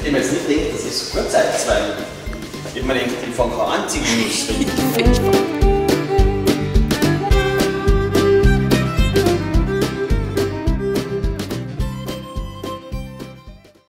hätte mir jetzt nicht gedacht, dass ich so kurz sein zwei. Ich meine, ich fange an, Ziegschluss.